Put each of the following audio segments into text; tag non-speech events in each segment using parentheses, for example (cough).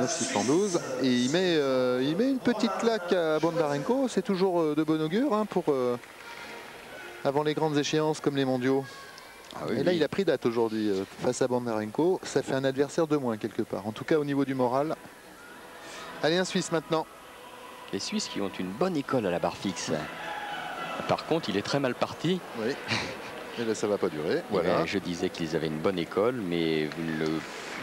9,612. Et il met, euh, il met une petite claque à Bondarenko. C'est toujours euh, de bon augure hein, pour euh, avant les grandes échéances comme les mondiaux. Ah oui, et là, il a pris date aujourd'hui euh, face à Bondarenko. Ça fait un adversaire de moins quelque part. En tout cas, au niveau du moral. Allez, un Suisse maintenant. Les Suisses qui ont une bonne école à la barre fixe. Par contre, il est très mal parti. Oui. (laughs) Et là, ça va pas durer. Voilà. Voilà. Je disais qu'ils avaient une bonne école, mais vous ne le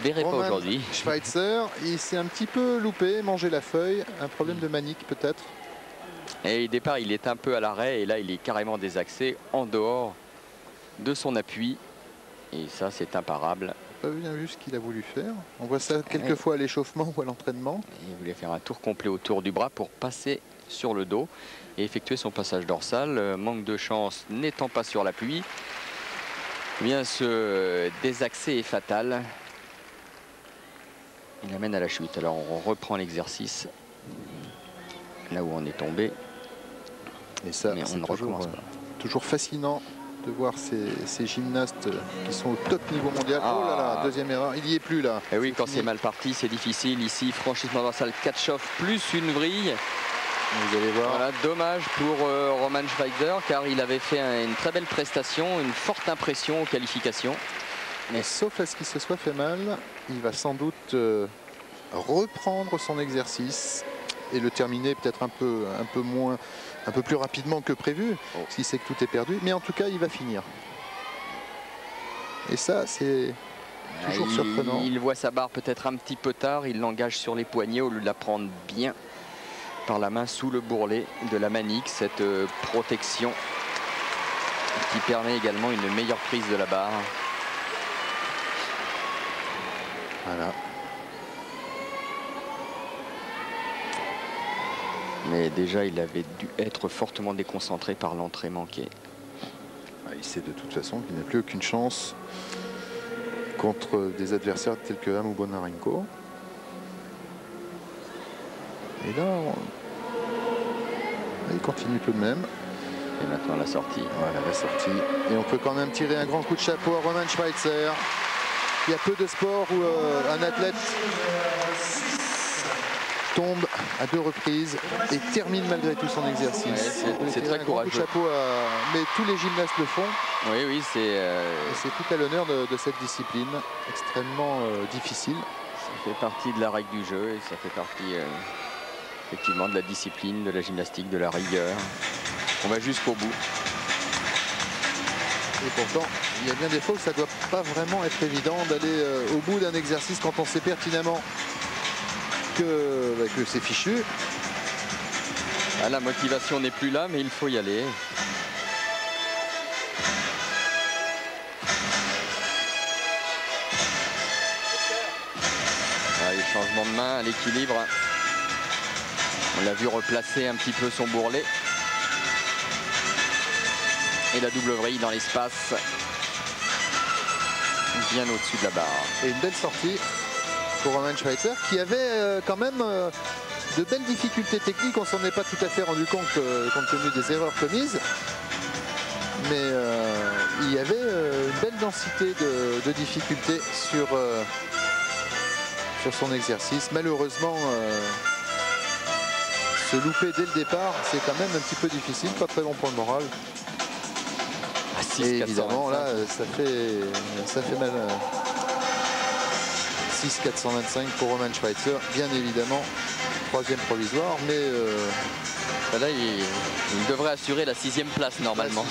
verrez pas aujourd'hui. Schweitzer, il s'est un petit peu loupé, mangé la feuille. Un problème de manique peut-être? Et au départ, il est un peu à l'arrêt et là, il est carrément désaxé en dehors de son appui. Et ça, c'est imparable. Pas bien vu ce qu'il a voulu faire. On voit ça quelques Ouais. fois à l'échauffement ou à l'entraînement. Il voulait faire un tour complet autour du bras pour passer sur le dos et effectuer son passage dorsal. Euh, Manque de chance n'étant pas sur l'appui. Eh Bien, ce désaxé est fatal. Il amène à la chute. Alors on reprend l'exercice là où on est tombé, Et ça, mais on ne toujours, recommence euh, pas. toujours fascinant de voir ces, ces gymnastes qui sont au top niveau mondial. Oh là là, Ah. deuxième erreur. Il y est plus là. Et oui, quand c'est mal parti, c'est difficile. Ici, franchissement dorsal, catch-off plus une vrille. Vous allez voir. Voilà, dommage pour euh, Roman Schweizer car il avait fait un- une très belle prestation, une forte impression aux qualifications. Mais sauf à ce qu'il se soit fait mal, il va sans doute euh, reprendre son exercice et le terminer peut-être un peu, un peu moins, un peu plus rapidement que prévu, Oh. qu'il sait que tout est perdu. Mais en tout cas, il va finir. Et ça, c'est Toujours il, surprenant. il voit sa barre peut-être un petit peu tard, il l'engage sur les poignets au lieu de la prendre bien par la main sous le bourrelet de la manique, cette euh, protection qui permet également une meilleure prise de la barre. voilà. Mais déjà, il avait dû être fortement déconcentré par l'entrée manquée. Ah, Il sait de toute façon qu'il n'a plus aucune chance contre des adversaires tels que Ham ou Bonarenko. Et là, il continue tout de même. Et maintenant la sortie. Voilà la sortie. Et on peut quand même tirer un grand coup de chapeau à Roman Schweitzer. Il y a peu de sports où euh, un athlète tombe à deux reprises et termine malgré tout son exercice. Ouais, c'est- très un grand coup de courageux. chapeau à... Mais tous les gymnastes le font Oui, oui, c'est euh, c'est tout à l'honneur de, de cette discipline extrêmement euh, difficile. Ça fait partie de la règle du jeu et ça fait partie effectivement de la discipline, de la gymnastique, de la rigueur. On va jusqu'au bout. Et pourtant, il y a bien des fois où ça ne doit pas vraiment être évident d'aller euh, au bout d'un exercice quand on sait pertinemment que, bah, que c'est fichu. Ah, la motivation n'est plus là, mais il faut y aller. Ah, les changements de main l'équilibre. On l'a vu replacer un petit peu son bourrelet. Et la double vrille dans l'espace. Bien au-dessus de la barre. Et une belle sortie pour Roman Schweitzer qui avait euh, quand même euh, de belles difficultés techniques. On s'en est pas tout à fait rendu compte euh, compte tenu des erreurs commises. Mais il y avait une belle densité de, difficultés sur, son exercice. Malheureusement, se louper dès le départ, c'est quand même un petit peu difficile, pas très bon pour le moral. À 6, Et évidemment, 425. là, euh, ça fait, ça fait mal. 6 425 pour Roman Schweitzer, bien évidemment, troisième provisoire, mais euh, Là, il, il devrait assurer la sixième place normalement.